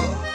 그